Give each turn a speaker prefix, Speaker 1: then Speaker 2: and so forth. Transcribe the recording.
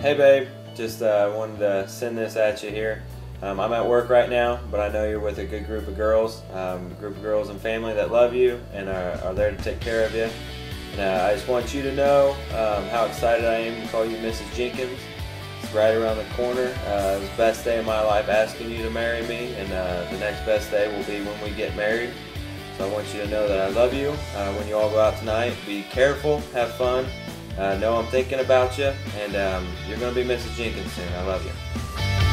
Speaker 1: Hey babe, just uh, wanted to send this at you here. Um, I'm at work right now, but I know you're with a good group of girls, um, group of girls and family that love you and are, are there to take care of you. And uh, I just want you to know um, how excited I am to call you Mrs. Jenkins. It's right around the corner. Uh, it was the best day of my life asking you to marry me, and uh, the next best day will be when we get married. So I want you to know that I love you. Uh, when you all go out tonight, be careful, have fun. Uh, know I'm thinking about you, and um, you're going to be Mrs. Jenkins. I love you.